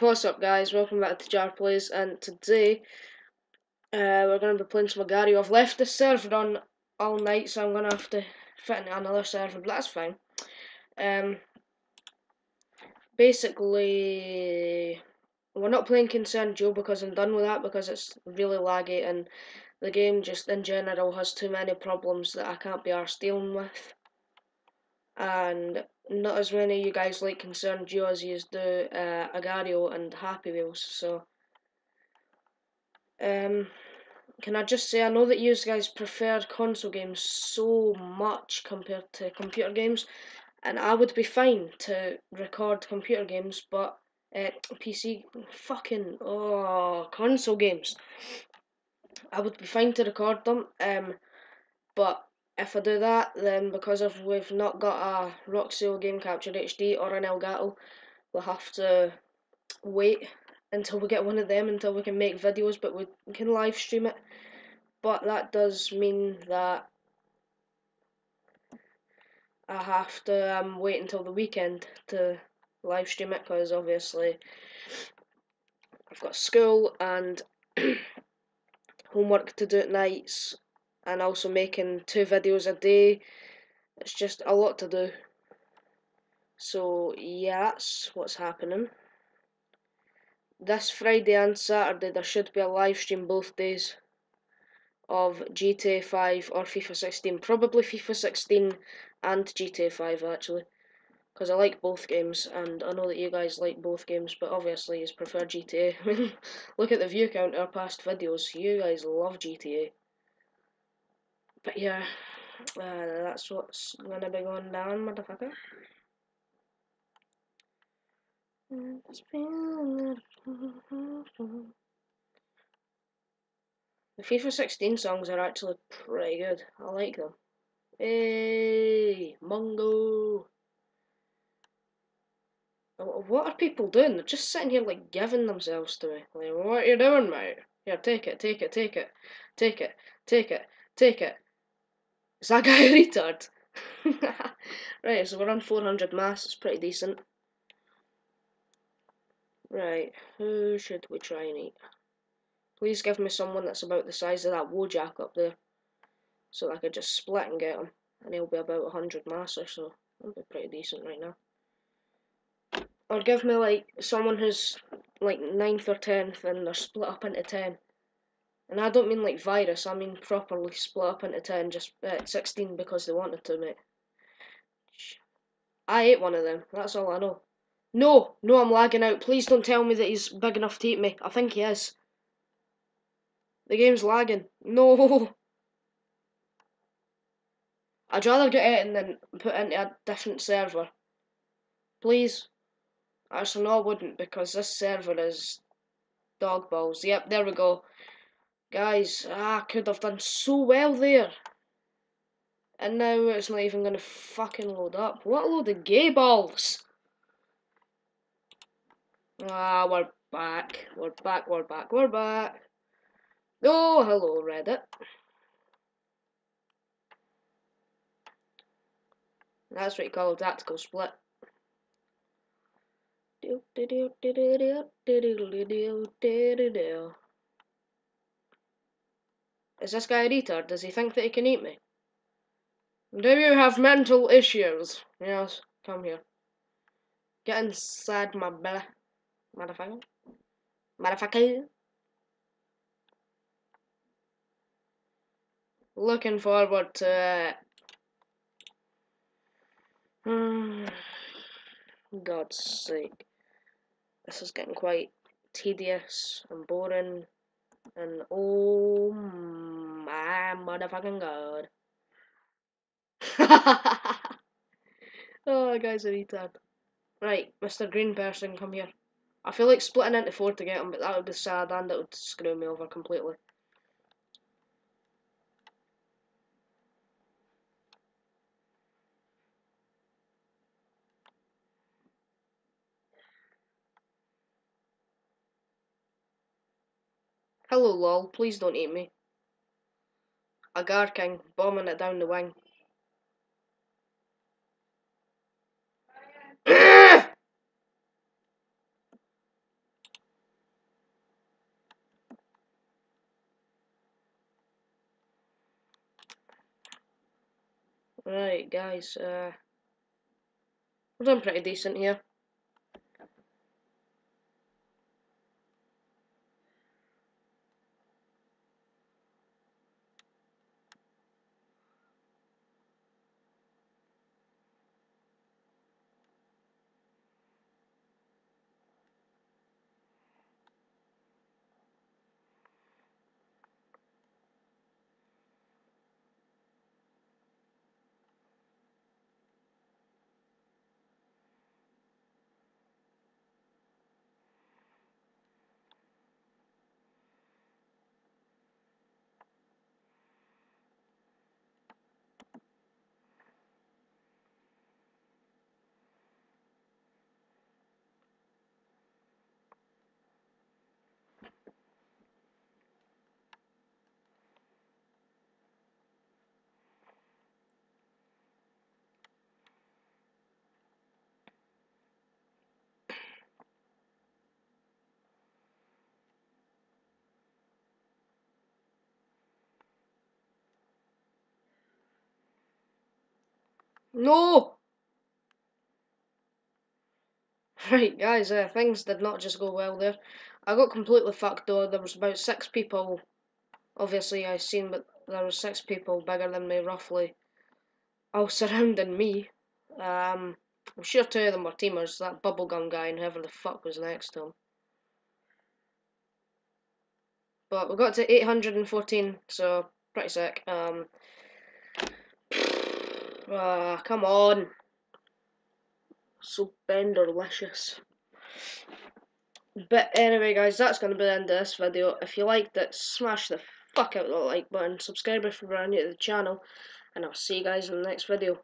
What's up guys, welcome back to JaR Plays and today uh, we're going to be playing some Agario. I've left the server on all night so I'm going to have to fit into another server but that's fine. Um, basically we're not playing Concerned Joe because I'm done with that because it's really laggy and the game just in general has too many problems that I can't be arsed dealing with. And not as many of you guys like Concerned you do uh, Agario and Happy Wheels, so um, can I just say I know that you guys prefer console games so much compared to computer games, and I would be fine to record computer games, but uh, PC fucking oh console games. I would be fine to record them, um, but if I do that, then because of we've not got a Roxio Game Capture HD or an Elgato, we'll have to wait until we get one of them until we can make videos, but we can live stream it. But that does mean that I have to um, wait until the weekend to live stream it because obviously I've got school and homework to do at nights and also making two videos a day. It's just a lot to do. So yeah, that's what's happening. This Friday and Saturday there should be a live stream both days of GTA 5 or FIFA 16. Probably FIFA 16 and GTA 5 actually. Because I like both games and I know that you guys like both games, but obviously you prefer GTA. Look at the view count of our past videos. You guys love GTA. But yeah, uh, that's what's gonna be going down, motherfucker. The FIFA 16 songs are actually pretty good. I like them. Hey, Mungo. What are people doing? They're just sitting here like giving themselves to me. Like, what are you doing, mate? Here, take it, take it, take it, take it, take it, take it. Is that guy a retard? right, so we're on 400 mass, it's pretty decent. Right, who should we try and eat? Please give me someone that's about the size of that Wojak up there. So I could just split and get him. And he'll be about 100 mass or so. That'll be pretty decent right now. Or give me like someone who's like 9th or 10th and they're split up into 10. And I don't mean like virus, I mean properly split up into 10, just uh, 16 because they wanted to, mate. I ate one of them, that's all I know. No, no, I'm lagging out. Please don't tell me that he's big enough to eat me. I think he is. The game's lagging. No. I'd rather get eaten than put into a different server. Please. Actually, no, I wouldn't because this server is dog balls. Yep, there we go. Guys, ah, I could have done so well there. And now it's not even going to fucking load up. What a load of gay balls. Ah, we're back. We're back, we're back, we're back. Oh, hello, Reddit. That's what you call a tactical split. Is this guy a retard? Does he think that he can eat me? Do you have mental issues? Yes, come here. Get inside my belly, motherfucker. Motherfucker. Looking forward to it. God's sake. This is getting quite tedious and boring. And oh my motherfucking god. oh, guy's a retard. Right, Mr. Green person, come here. I feel like splitting into four to get him, but that would be sad and it would screw me over completely. Hello, lol. Please don't eat me. Agar King bombing it down the wing. right guys, uh, we're doing pretty decent here. No! Right, guys, uh, things did not just go well there. I got completely fucked though. There was about six people. Obviously, I seen, but there were six people bigger than me, roughly, all surrounding me. Um, I'm sure two of them were teamers. That bubblegum guy and whoever the fuck was next to him. But we got to 814, so pretty sick. Um, ah, come on. So benderlicious. But anyway, guys, that's going to be the end of this video. If you liked it, smash the fuck out the like button. Subscribe if you're brand new to the channel. And I'll see you guys in the next video.